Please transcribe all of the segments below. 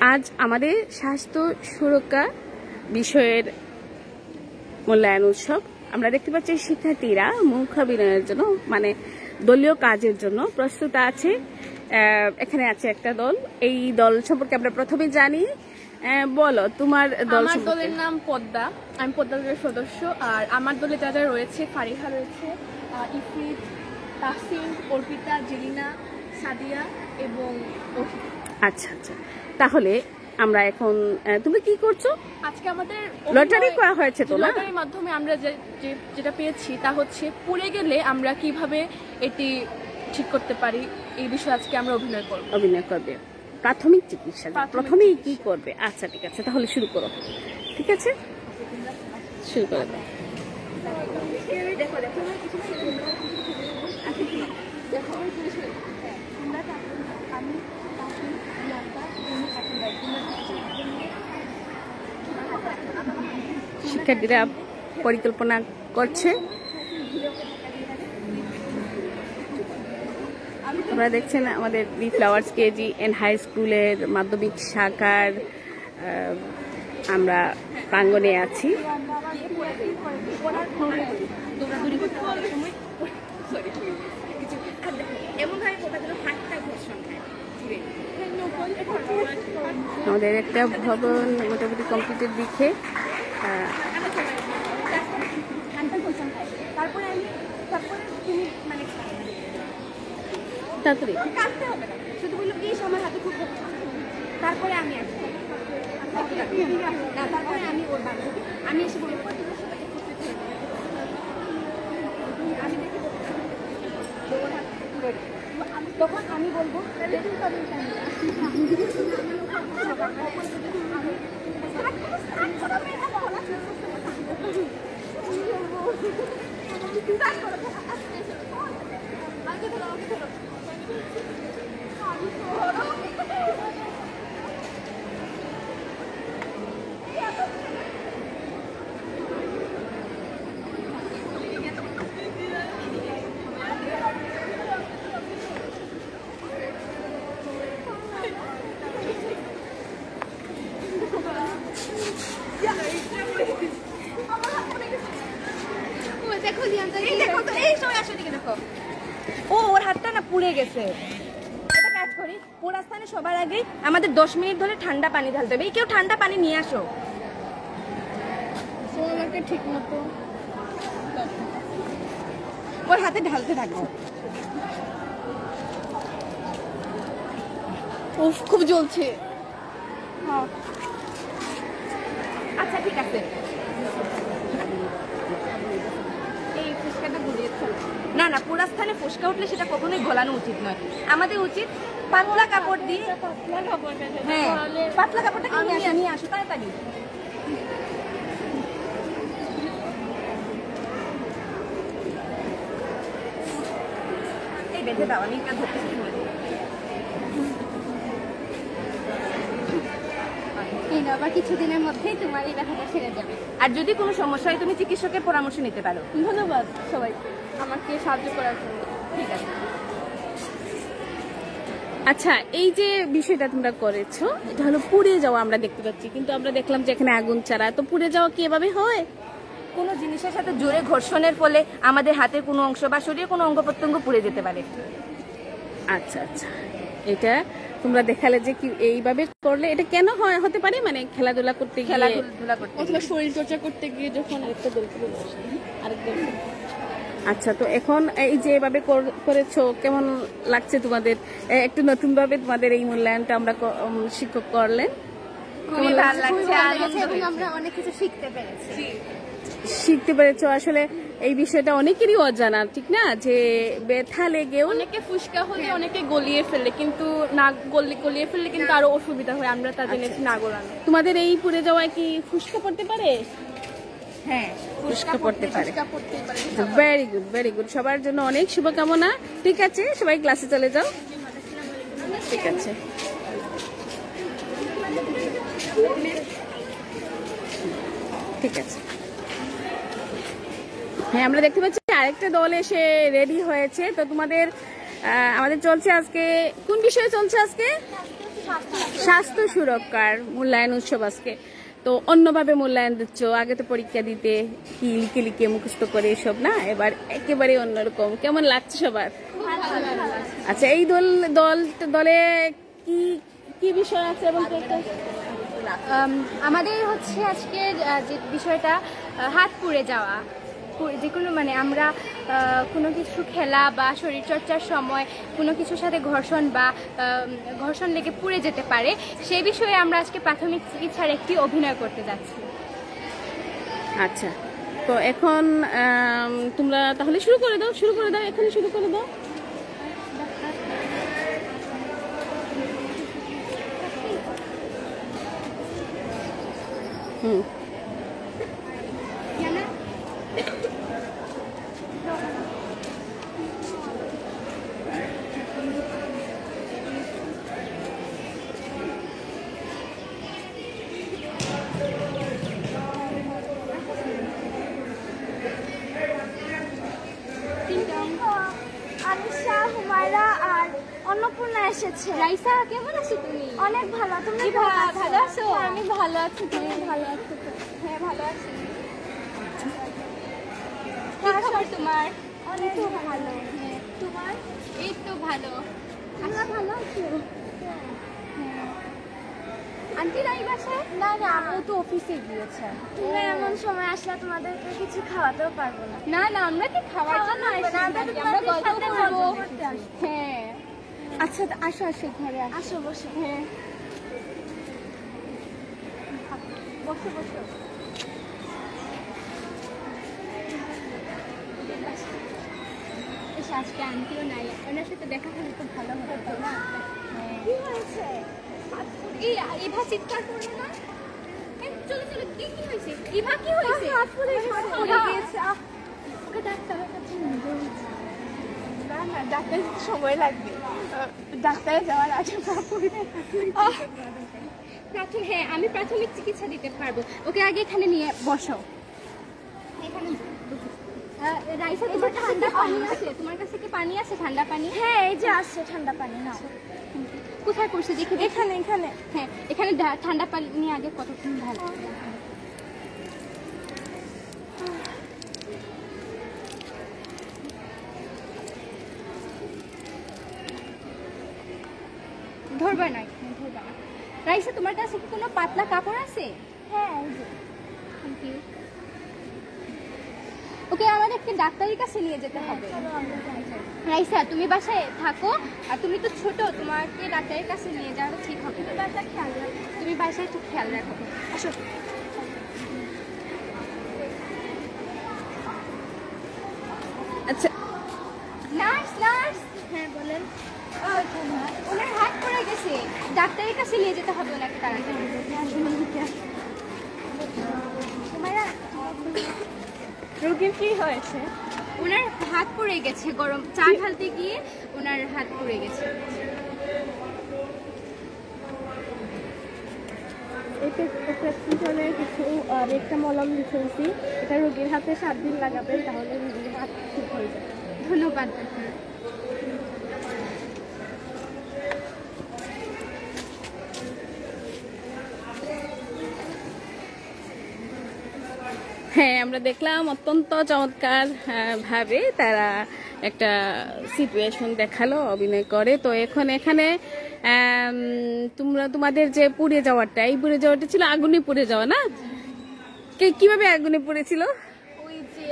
আজ আমাদের স্বাস্থ্য সুরক্ষা বিষয়ের মূল্যায়ন উৎসব। আমরা দেখতে পাচ্ছি শিক্ষার্থীরা মুখাবিনয়ের জন্য মানে দলীয় কাজের জন্য প্রস্তুত আছে। এখানে আছে একটা দল। এই দল সম্পর্কে আমরা প্রথমে জানি। বলো তোমার দল আমার দলের নাম পদ্মা। আমি পদ্মা দলের সদস্য। আর আমার দলে যারা রয়েছে ফারিহা রয়েছে ইফরিত তাসিম অর্পিতা জেলিনা সাদিয়া এবং অর্পিত। আচ্ছা আচ্ছা। তাহলে আমরা এখন তুমি কি করছ? আজকে আমাদের লটারি করা হয়েছে তো লটারির মাধ্যমে আমরা যে- যে- যেটা পেয়েছি তা হচ্ছে পুড়ে গেলে আমরা কীভাবে এটি ঠিক করতে পারি এই বিষয়ে আজকে আমরা অভিনয় করব। অভিনয় করবে। প্রাথমিক চিকিৎসা প্রথমেই কি করবে? আচ্ছা ঠিক আছে তাহলে শুরু করো। ঠিক আছে? শুরু করে। দাও শিক্ষার্থীরা পরিকল্পনা করছে। আপনারা দেখছেন আমাদের B flowers KG and high স্কুলের মাধ্যমিক শাখার আমরা প্রাঙ্গণে আছি। আমাদের একটা ভবন মোটামুটি কমপ্লিটের দিকে। তারপরে আমি তারপরে আমি এসে বলব হবে না শুধু বলল কি আমার হাতে খুব তারপরে আমি আসব না তারপরে আমি ওর বান্ধবী আমি এসে বলব "কই, তোমরা সবাই একত্রিত হয়ে যাও।" আমি দেখে বলব, ওর হাত ধরে। আমি- তখন আমি বলব "দেখুন তো আমি জানি না।" আমি start করো, start করো, মেয়েটা বলা শেষ করতে পারছি না। কি বলব? Start করো, আস্তে আস্তে। আগে ধরো, আগে ধরো। দেখো লিয়ান্তা এই দেখো তো এই সময় আসো দিকে দেখো ও ওর হাতটা পুড়ে একটা কাজ করি। পোড়া স্থানে সবার আগে আমাদের দশ মিনিট ধরে ঠান্ডা পানি ঢালতে হবে। এই কেউ ঠান্ডা পানি নিয়ে আসো। আমাকে ঠিক মতো ওর হাতে ঢালতে থাকো উফ খুব জ্বলছে। আচ্ছা ঠিক আছে এই ফুচকাটা ঘুরিয়ে ফেলো। না না পোড়া স্থানে ফুসকা উঠলে সেটা কখনোই গলানো উচিত নয়। আমাদের উচিত পাতলা কাপড় দিয়ে পাতলা হ্যাঁ পাতলা কাপড়টা নিয়ে আসো নিয়ে আসো তাড়াতাড়ি। এই বেঁধে দাও আমি এটা ধরতেছি আবার কিছুদিনের মধ্যেই তোমার এই ব্যথাটা সেরে যাবে আর যদি কোনো সমস্যা হয়, তুমি চিকিৎসকের পরামর্শ নিতে পারো। ধন্যবাদ সবাই। আমাকে সাহায্য করার জন্য। ঠিক আছে। আচ্ছা এই যে বিষয়টা তোমরা করেছ, এটা হলো পুড়ে যাওয়া আমরা দেখতে পাচ্ছি। কিন্তু আমরা দেখলাম যে এখানে আগুন চারা তো পুড়ে যাওয়া কি এভাবে হয়? কোনো জিনিসের সাথে জোরে ঘর্ষণের ফলে আমাদের হাতের কোনো অংশ বা শরীরের কোনো অঙ্গ প্রত্যঙ্গ পুড়ে যেতে পারে। আচ্ছা আচ্ছা। এটা তোমরা দেখালে যে কি এইভাবে করলে এটা কেন হয় হতে পারে? মানে খেলাধুলা করতে গিয়ে খেলাধুলা করতে অথবা শরীর চর্চা করতে গিয়ে যখন আরেকটা দল আরেকটা আচ্ছা তো এখন এই যে এভাবে করেছ কেমন লাগছে তোমাদের? একটু নতুন ভাবে তোমাদের এই মূল্যায়নটা আমরা শিক্ষক করলেন। আমরা অনেক কিছু শিখতে পেরেছি। শিখতে পেরেছ। আসলে এই বিষয়টা অনেকেরই অজানা ঠিক না? যে ব্যথা লেগেও অনেকে ফুসকা হলে অনেকে গলিয়ে ফেলে কিন্তু না গলি- গলিয়ে ফেললে কিন্তু আরও অসুবিধা হয়। আমরা তা জেনেছি না গলানো তোমাদের এই পুড়ে যাওয়ায় কি ফুসকা পড়তে পারে? হ্যাঁ ফুসকা পড়তে পারে। ফুসকা পড়তেই পারে ভেরি গুড ভেরি গুড সবার জন্য অনেক শুভকামনা। ঠিক আছে সবাই ক্লাসে চলে যাও। ঠিক আছে। ঠিক আছে। হ্যাঁ আমরা দেখতে পাচ্ছি আরেকটা দল এসে রেডি হয়েছে। তো তোমাদের আমাদের চলছে আজকে কোন বিষয়ে চলছে আজকে? স্বাস্থ্য সুরক্ষার মূল্যায়ন উৎসব আজকে। তো অন্যভাবে মূল্যায়ন দিচ্ছ আগে তো পরীক্ষা দিতে কি লিখে লিখে মুখস্থ করে এসব না? এবার একেবারে অন্যরকম। কেমন লাগছে সবার? আচ্ছা এই দল দল দলে কি কি বিষয় আছে এবং আমাদের হচ্ছে আজকের আহ, যে বিষয়টা হাত পুড়ে যাওয়া। যে কোনো মানে আমরা কোনো কিছু খেলা বা শরীরচর্চার সময় কোনো কিছুর সাথে ঘর্ষণ বা ঘর্ষণ লেগে পুড়ে যেতে পারে, সেই বিষয়ে আমরা আজকে প্রাথমিক চিকিৎসার একটি অভিনয় করতে যাচ্ছি। আচ্ছা। তো এখন তোমরা তাহলে শুরু করে দাও, শুরু করে দাও, এখানে শুরু করে দাও। হুম আনিশা হুমায়রা আর অন্নপূর্ণা এসেছে। রাইসা কেমন আছো তুমি? অনেক ভালো। তুমি ভালো আছো? আমি ভালো আছি। তুমি ভালো আছো হ্যাঁ ভালো আছি। খবর তোমার? অনেক ভালো। তোমার? এই তো ভালো। আমরা ভালো আছি? আন্টি নাই বাসায়? না না আমরা তো অফিসে গিয়েছে। তুমি এমন সময় আসলে তোমাদেরকে কিছু খাওয়াতেও পারব না। না না আমরা কি খাওয়ার জন্য আমরা গল্প করব। হ্যাঁ। আচ্ছা আসো আসো ঘরে আসো। বসো। হ্যাঁ। বসো বসো। আজকে আন্টিও নাই। ওনার সাথে দেখা হলে তো ভালো হতো না? হ্যাঁ। কি হয়েছে? ইভা চিৎকার করল না? চলো চলো কি কি হয়েছে? ইভা কি হয়েছে? হাত পুড়ে গেছে। ওকে ডাক্তারের কাছে নিয়ে। না ডাক্তার সময় লাগবে। ডাক্তারে যাওয়ার আগে প্রাথমিক হ্যাঁ আমি প্রাথমিক চিকিৎসা দিতে পারব। ওকে আগে এখানে নিয়ে বসো এখানে আহ, রাইসা তোমার ঠান্ডা পানি আছে। তোমার কাছে কি পানি আছে? ঠান্ডা পানি? হ্যাঁ এই যে আসছে ঠান্ডা পানি নাও। কোথায় পড়ছে? দেখি দেখি। এখানে এখানে। হ্যাঁ এখানে ঠান্ডা পানি নিয়ে আগে কতক্ষণ ভালো ধরবে না এখানে ধরবে না রাইসা তোমার কাছে কি কোনো পাতলা কাপড় আছে? হ্যাঁ ওকে আমাদেরকে ডাক্তারের কাছে নিয়ে যেতে হবে। আমরা যাই। রাইসা তুমি বাসায় থাকো আর তুমি তো ছোট তোমাকে ডাক্তারের কাছে নিয়ে ঠিক হবে তুমি বাসায় একটু খেয়াল রাখো। আসো। আচ্ছা। Nurse nurse! হ্যাঁ বলেন। ওনার হাত পড়ে গেছে। ডাক্তারের কাছে নিয়ে যেতে হবে ওনাকে তাড়াতাড়ি। রোগীর কি হয়েছে? ওনার হাত পড়ে গেছে গরম চা ঢালতে গিয়ে ওনার হাত পড়ে গেছে। এতে প্রেসক্রিপশনে কিছু রেখা মলম লিখেছি এটা রোগীর হাতে সাত দিন লাগাবেন তাহলে রোগীর হাত ঠিক হয়ে যাবে। ধন্যবাদ হ্যাঁ আমরা দেখলাম অত্যন্ত চমৎকার ভাবে তারা একটা সিচুয়েশন দেখাল, অভিনয় করে। তো এখন এখানে তোমরা, তোমাদের যে পুড়ে যাওয়াটা এই পুড়ে যাওয়াটা ছিল আগুনে পুড়ে যাওয়া, না? কে- কীভাবে আগুনে পড়েছিল?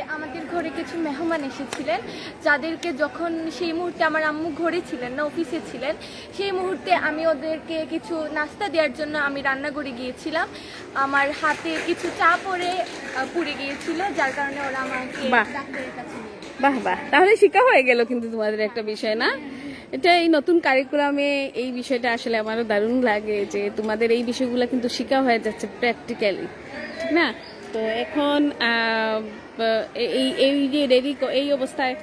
আমাদের ঘরে কিছু মেহমান এসেছিলেন যাদেরকে যখন সেই মুহূর্তে আমার আম্মু ঘরে ছিলেন না অফিসে ছিলেন সেই মুহূর্তে আমি ওদেরকে কিছু নাস্তা দেওয়ার জন্য আমি রান্নাঘরে গিয়েছিলাম। আমার হাতে কিছু চা পরে পুড়ে গিয়েছিল যার কারণে ওরা আমাকে। ডাক্তারের কাছে বাহ বাহ। তাহলে শিক্ষা হয়ে গেল কিন্তু তোমাদের একটা বিষয় না? এটা এই নতুন কারিকুলামে এই বিষয়টা আসলে আমারও দারুণ লাগে যে তোমাদের এই বিষয়গুলো কিন্তু শিক্ষা হয়ে যাচ্ছে প্র্যাকটিক্যালি ঠিক না? তো এখন এই এই- যে রেডি এই অবস্থায়।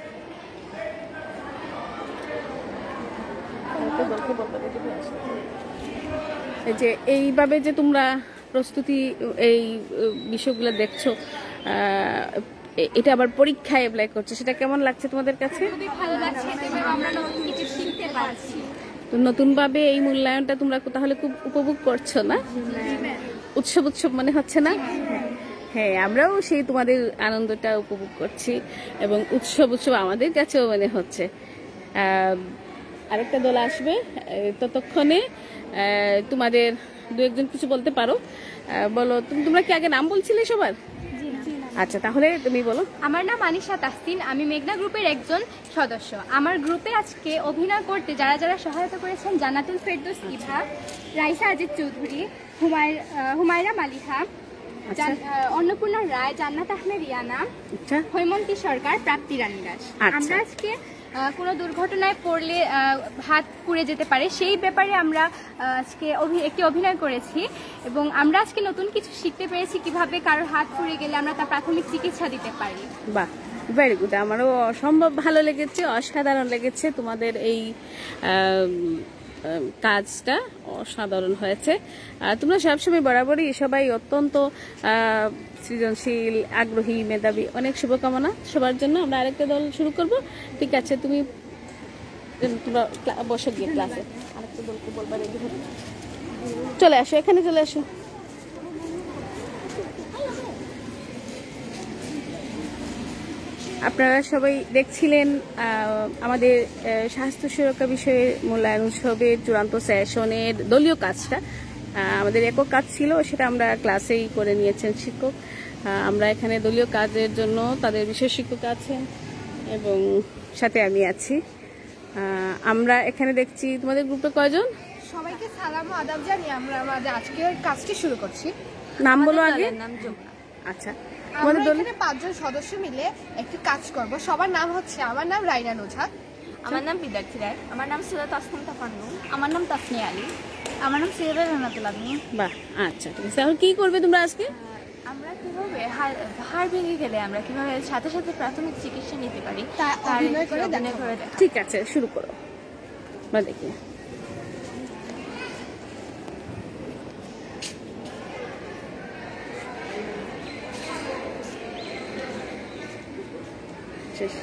এই যে এইভাবে যে তোমরা প্রস্তুতি এই বিষয়গুলো দেখছ এটা আবার পরীক্ষায় অ্যাপ্লাই করছ সেটা কেমন লাগছে তোমাদের কাছে? তো নতুনভাবে এই মূল্যায়নটা তোমরা তাহলে খুব উপভোগ করছ না? উৎসব উৎসব মনে হচ্ছে না? হ্যাঁ আমরাও সেই তোমাদের আনন্দটা উপভোগ করছি এবং উৎসব উৎসব আমাদের কাছেও মনে হচ্ছে। আরেকটা দল আসবে ততক্ষণে তোমাদের দু একজন কিছু বলতে পারো। বলো তুমি- তোমরা কি আগে নাম বলছিলে সবার? আচ্ছা তাহলে তুমি বলো। আমার নাম আনিশা তাহসিন আমি মেঘনা গ্রুপের একজন সদস্য। আমার গ্রুপে আজকে অভিনয় করতে যারা যারা সহায়তা করেছেন জান্নাতুল ফেরদৌস ইভা রাইসা আজিজ চৌধুরী হুমায় হুমায়রা মালিহা অন্নপূর্ণা রায় জান্নাত আহমেদ ইয়ানা আচ্ছা। হৈমন্তী সরকার প্রাপ্তি রানী দাস। আচ্ছা। আমরা আজকে কোনো দুর্ঘটনায় পড়লে হাত পুড়ে যেতে পারে সেই ব্যাপারে আমরা আজকে একটি অভিনয় করেছি এবং আমরা আজকে নতুন কিছু শিখতে পেরেছি কীভাবে কারোর হাত পুড়ে গেলে আমরা তার প্রাথমিক চিকিৎসা দিতে পারি। বাহ ভেরি গুড আমারও অসম্ভব ভালো লেগেছে অসাধারণ লেগেছে তোমাদের এই কাজটা অসাধারণ হয়েছে। তোমরা সবসময় বরাবরই সবাই অত্যন্ত সৃজনশীল, আগ্রহী, মেধাবী। অনেক শুভকামনা সবার জন্য। আমরা আরেকটা দল শুরু করব। ঠিক আছে, তুমি তোমরা বসে গিয়ে ক্লাসে আরেকটা দলকে বলবার চলে আসো, এখানে চলে আসো। আপনারা সবাই দেখছিলেন আমাদের স্বাস্থ্য সুরক্ষা বিষয়ে মূল্যায়ন উৎসবের চূড়ান্ত সেশনের দলীয় কাজটা আমাদের একক কাজ ছিল সেটা আমরা ক্লাসেই করে নিয়েছেন শিক্ষক। আমরা এখানে দলীয় কাজের জন্য তাদের বিশেষ শিক্ষক আছেন এবং সাথে আমি আছি। আমরা এখানে দেখছি তোমাদের গ্রুপে কয়জন? সবাইকে সালাম ও আদাব জানিয়ে আমরা আমাদের আজকের কাজটি শুরু করছি। নাম বলো আগে। নাম আচ্ছা। আমরা তোমাদের এখানে পাঁচজন সদস্য মিলে একটি কাজ করব। সবার নাম হচ্ছে আমার নাম রাইনা নোঝা। আমার নাম বিদ্যার্থী রায়। আমার নাম সুরাত আসলাম তাফান্নু। আমার নাম তাসনিয়া আলী। আমার নাম সিরাজ রহমাতুল আলমী বাহ আচ্ছা ঠিক আছে। এখন কি করবে তোমরা আজকে? আমরা কীভাবে হাড় হাড় ভেঙে গেলে আমরা কীভাবে সাথে সাথে প্রাথমিক চিকিৎসা নিতে পারি? তার অভিনয় করে ঠিক আছে শুরু করো। আমরা দেখি। শেষ।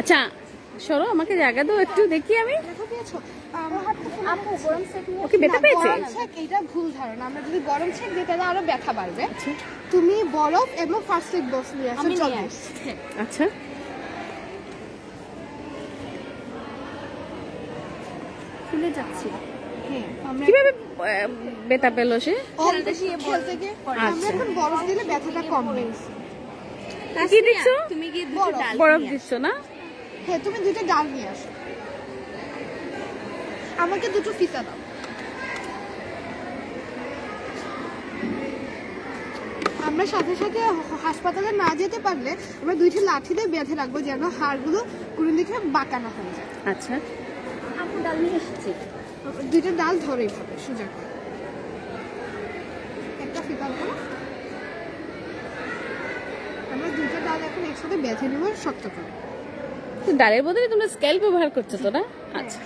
আচ্ছা সরো আমাকে জায়গা দাও একটু দেখি আমি। ওকে ব্যথা পেয়েছে? এটা ভুল ধারণা। আমরা যদি গরম ছেক দিই তাহলে আরও ব্যথা বাড়বে। তুমি বরফ এবং ফার্স্ট এড বক্স নিয়ে আসো আচ্ছা। যাচ্ছি। হ্যাঁ আমরা কীভাবে আহ, ব্যথা পেল সে? আমরা আচ্ছা। এখন বরফ দিলে ব্যথাটা কমবে কি দিচ্ছ? তুমি গিয়ে বরফ। বরফ দিচ্ছ না? হ্যাঁ তুমি দুটো ডাল নিয়ে আসো। আমাকে দুটো ফিতা দাও। আমরা সাথে সাথে হাসপাতালে না যেতে পারলে আমরা দুইটি লাঠি দিয়ে বেঁধে রাখব যেন হাড়গুলো কোনো দিকে বাঁকানো হয়ে যায়। আচ্ছা। ডাল নিয়ে এসেছি। দুইটা ডাল ধরেই হবে সোজা করে। একটা ফিতা দাও আমরা ডাল এখন একসাথে বেঁধে নেব শক্ত করে। তো ডালের বদলে তোমরা স্কেল ব্যবহার করছ তো না? আচ্ছা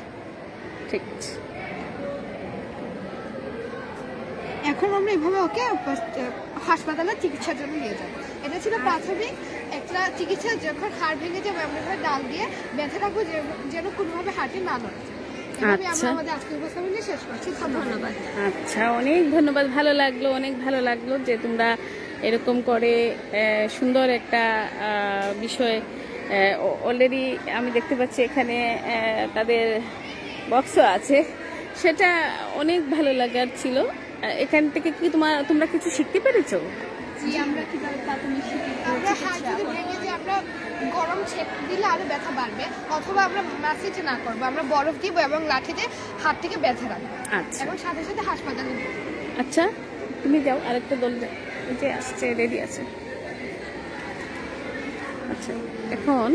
ঠিক আছে। এখন আমরা এভাবে ওকে হাসপাতালে চিকিৎসার জন্য নিয়ে যাব। এটা ছিল প্রাথমিক একটা চিকিৎসা যখন হাড় ভেঙে যাবে আমরা ডাল দিয়ে বেঁধে রাখব যেন কোনোভাবে হাড়টি না নড়ে আচ্ছা। আমাদের আজকের উপস্থাপনা শেষ করছি। ধন্যবাদ। আচ্ছা অনেক ধন্যবাদ। ভালো লাগল অনেক ভালো লাগল যে তোমরা এরকম করে সুন্দর একটা বিষয় অলরেডি আমি দেখতে পাচ্ছি এখানে তাদের বক্সও আছে। সেটা অনেক ভালো লাগার ছিল। এখান থেকে কি তোমার তোমরা কিছু শিখতে পেরেছ? আমরা গরম ছেক দিলে আরও ব্যথা বাড়বে। অথবা আমরা ম্যাসেজ না করব আমরা বরফ দিব এবং লাঠিতে হাত থেকে ব্যথা রাখব। আচ্ছা। এবং সাথে সাথে হাসপাতালে আচ্ছা তুমি যাও আরেকটা দল। যে আসছে রেডি আছে। আচ্ছা এখন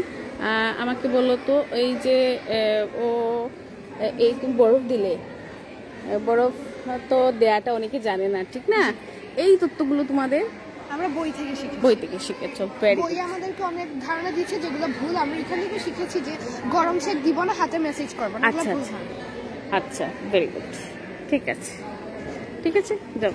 আমাকে বলল তো এই যে ও এই তুমি বরফ দিলে বরফ তো দেয়াটা অনেকে জানে না ঠিক না? এই তথ্যগুলো তোমাদের আমরা বই থেকে শিখি বই থেকে শিখেছো ভেরি বই আমাদেরকে অনেক ধারণা দিচ্ছে যেগুলো ভুল আমরা এখান থেকে শিখেছি যে গরম শেক দিব না হাতে মেসেজ করব না আচ্ছা আচ্ছা। আচ্ছা ভেরি গুড ঠিক আছে। ঠিক আছে যাও।